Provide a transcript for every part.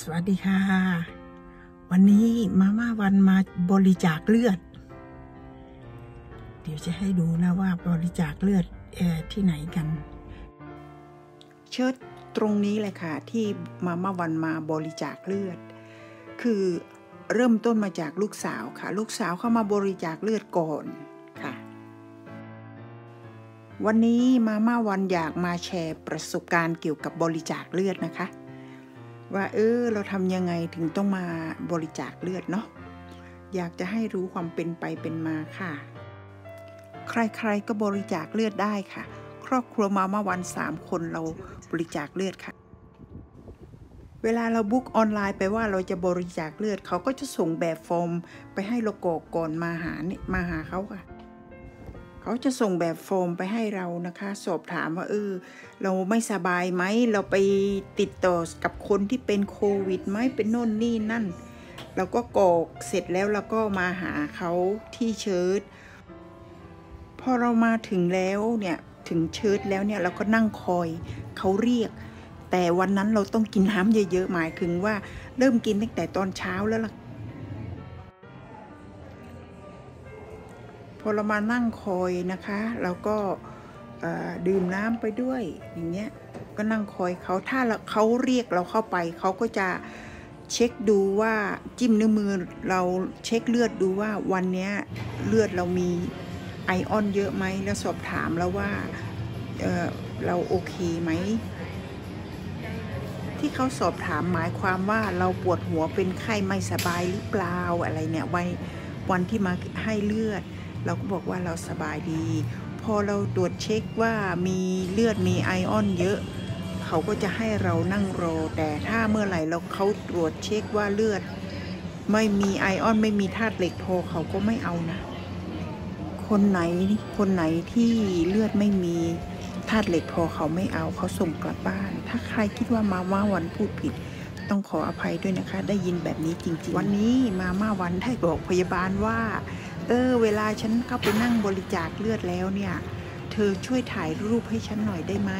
สวัสดีค่ะ วันนี้มาม่าวันมาบริจาคเลือด เดี๋ยวจะให้ดูนะว่าบริจาคเลือดอที่ไหนกัน เชิดตรงนี้เลยค่ะ ที่มาม่าวันมาบริจาคเลือด คือเริ่มต้นมาจากลูกสาวค่ะ ลูกสาวเข้ามาบริจาคเลือดก่อนค่ะ วันนี้มาม่าวันอยากมาแชร์ประสบการณ์เกี่ยวกับบริจาคเลือดนะคะ ว่าเออเราทำยังไงถึงต้องมาบริจาคเลือดเนาะอยากจะให้รู้ความเป็นไปเป็นมาค่ะ ใครๆก็บริจาคเลือดได้ค่ะ ครอบครัวมามาวันสามคนเราบริจาคเลือดค่ะ เวลาเราบุ๊กออนไลน์ไปว่าเราจะบริจาคเลือดเขาก็จะส่งแบบฟอร์มไปให้เรากรอกก่อนมาหาเนี่ยมาหาเขาค่ะ เขาจะส่งแบบฟอร์มไปให้เรานะคะ สอบถามว่าเออเราไม่สบายไหมเราไปติดต่อกับคนที่เป็นโควิดไหมเป็นโน่นนี่นั่น เราก็กรอกเสร็จแล้วเราก็มาหาเขาที่เชิดพอเรามาถึงแล้วเนี่ยถึงเชิดแล้วเนี่ยเราก็นั่งคอยเขาเรียก แต่วันนั้นเราต้องกินน้ำเยอะๆหมายถึงว่าเริ่มกินตั้งแต่ตอนเช้าแล้วล่ะ อเรามานั่งคอยนะคะเราก็ดื่มน้ำไปด้วยอย่างเงี้ยก็นั่งคอยเขาถ้าเราเขาเรียกเราเข้าไปเขาก็จะเช็คดูว่าจิ้มนิ้วมือเราเช็คเลือดดูว่าวันเนี้ยเลือดเรามีไอออนเยอะไหมแล้วสอบถามแล้วว่าเเราโอเคไหม ที่เขาสอบถามหมายความว่าเราปวดหัวเป็นไข้ไม่สบายหรือเปล่าอะไรเนี่ยวันวันที่มาให้เลือด เราก็บอกว่าเราสบายดี พอเราตรวจเช็คว่ามีเลือดมีไอออนเยอะ เขาก็จะให้เรานั่งรอ แต่ถ้าเมื่อไหร่เราเขาตรวจเช็คว่าเลือด ไม่มีไอออนไม่มีธาตุเหล็กพอเขาก็ไม่เอานะ คนไหนคนไหนที่เลือดไม่มีธาตุเหล็กพอเขาไม่เอาเขาส่งกลับบ้าน ถ้าใครคิดว่ามาม่าวันพูดผิด ต้องขออภัยด้วยนะคะ ได้ยินแบบนี้จริงๆ วันนี้มาม่าวันได้บอกพยาบาลว่า เออ เวลาฉันเข้าไปนั่งบริจาคเลือดแล้วเนี่ย เธอช่วยถ่ายรูปให้ฉันหน่อยได้ไหม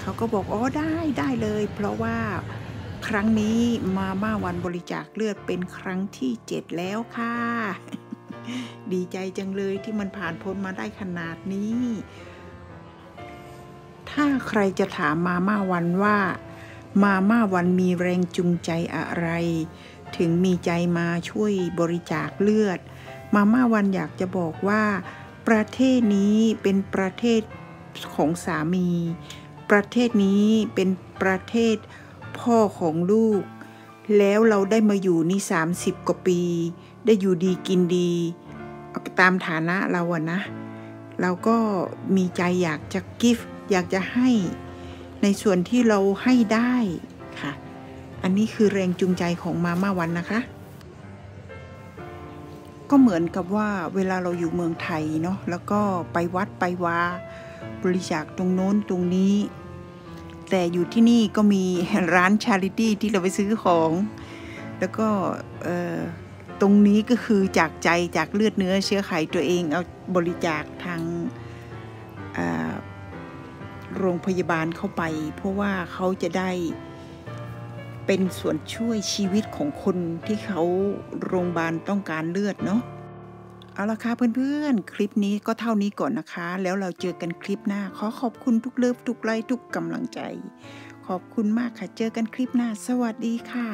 เขาก็บอก อ๋อ ได้ ได้เลย เพราะว่าครั้งนี้มาม่าวันบริจาคเลือดเป็นครั้งที่เจ็ดแล้วค่ะ ดีใจจังเลยที่มันผ่านพ้นมาได้ขนาดนี้ ถ้าใครจะถามมาม่าวันว่า มาม่าวันมีแรงจูงใจอะไร ถึงมีใจมาช่วยบริจาคเลือด มาม่าวันอยากจะบอกว่า ประเทศนี้เป็นประเทศของสามี ประเทศนี้เป็นประเทศพ่อของลูก แล้วเราได้มาอยู่นี่ 30 กว่าปี ได้อยู่ดีกินดี ตามฐานะเราอะนะ เราก็มีใจอยากจะกิฟต์อยากจะให้ในส่วนที่เราให้ได้ค่ะ อันนี้คือแรงจูงใจของมาม่าวันนะคะ ก็เหมือนกับว่าเวลาเราอยู่เมืองไทยเนาะแล้วก็ไปวัดไปวาบริจาคตรงโน้นตรงนี้ แต่อยู่ที่นี่ก็มีร้านชาริตี้ที่เราไปซื้อของ แล้วก็เอ่อตรงนี้ก็คือจากใจจากเลือดเนื้อเชื้อไขตัวเองเอาบริจาคทางโรงพยาบาลเข้าไป เพราะว่าเขาจะได้ เป็นส่วนช่วยชีวิตของคนที่เขาโรงพยาบาลต้องการเลือดเนาะเอาละค่ะเพื่อนๆ คลิปนี้ก็เท่านี้ก่อนนะคะ แล้วเราเจอกันคลิปหน้า ขอขอบคุณทุกเลิฟทุกไลค์ทุกกำลังใจ ขอบคุณมากค่ะ เจอกันคลิปหน้า สวัสดีค่ะ